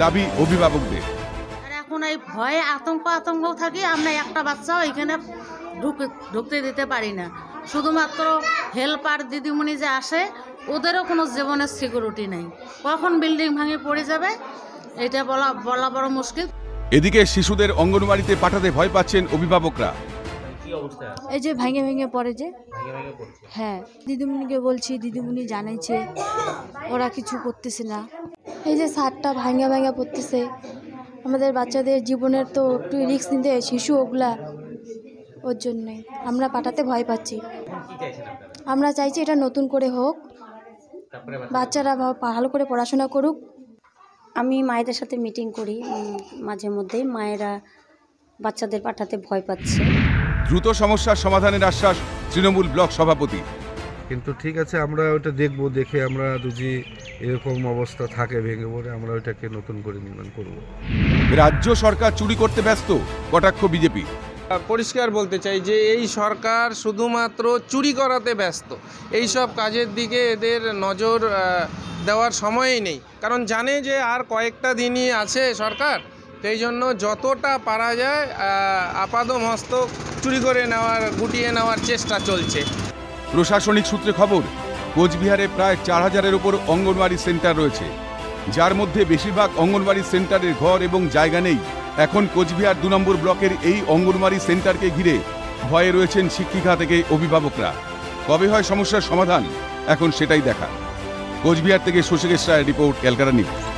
দাবি অভিভাবকদের। আর এখন এই ভয়ে আতঙ্ক আতঙ্ক থাকি আমরা একটা বাচ্চাও এখানে ঢুকে ঢুকতে দিতে পারি না। শুধুমাত্র হেল্পার দিদিমণি যে আসে ওদেরও কোনো জীবনের সিকিউরিটি নেই। কখন বিল্ডিং ভাঙে পড়ে যাবে এটা বলা বলা বড় মুশকিল। এদিকে শিশুদের অঙ্গনওয়াড়িতে পাঠাতে ভয় পাচ্ছেন অভিভাবকরা। এই যে ভেঙে ভেঙে পড়ে যে। হ্যাঁ দিদিমণিকে বলছি দিদিমণি জানাইছে ওরা কিছু করতেছে না। এই যে সারটা ভাঙা ভাঙা পড়তেছে। আমাদের বাচ্চাদের জীবনের তো একটু রিস্ক নিতে শিশু ওগুলা ওর জন্যে। আমরা পাঠাতে ভয় পাচ্ছি। আমরা চাইছি এটা নতুন করে হোক। বাচ্চারা ভালো করে পড়াশোনা করুক। আমি মায়েদের সাথে মিটিং করি মাঝে মধ্যেই মায়েরা বাচ্চাদের পাঠাতে ভয় পাচ্ছে। দ্রুত সমস্যার সমাধানের আশ্বাস তৃণমূল ব্লক সভাপতি। কিন্তু ঠিক আছে আমরা ওটা দেখব দেখে আমরা যদি এরকম অবস্থা থাকে ভেঙে পড়ে আমরা ওইটাকে নতুন করে নির্মাণ করব। রাজ্য সরকার চুরি করতে ব্যস্ত কটাক্ষ বিজেপি। পরিষ্কার বলতে চাই যে এই সরকার শুধুমাত্র চুরি করাতে ব্যস্ত। এই সব কাজের দিকে এদের নজর দেওয়ার সময়ই নেই। কারণ জানে যে আর কয়েকটা দিনই আছে সরকার সেই জন্য যতটা পারা যায় আপাদমস্তক চুরি করে নেওয়ার গুটিয়ে নেওয়ার চেষ্টা চলছে। প্রশাসনিক সূত্রে খবর, কোচবিহারে প্রায় চার হাজারের ওপর অঙ্গনওয়াড়ি সেন্টার রয়েছে। যার মধ্যে বেশিরভাগ অঙ্গনওয়াড়ি সেন্টারের ঘর এবং জায়গা নেই। এখন কোচবিহার দু নম্বর ব্লকের এই অঙ্গনওয়াড়ি সেন্টারকে ঘিরে ভয়ে রয়েছেন শিক্ষিকা থেকে অভিভাবকরা। কবে হয় সমস্যার সমাধান? এখন সেটাই দেখা কোচবিহার থেকে Shashikesh Roy report, Calcutta news.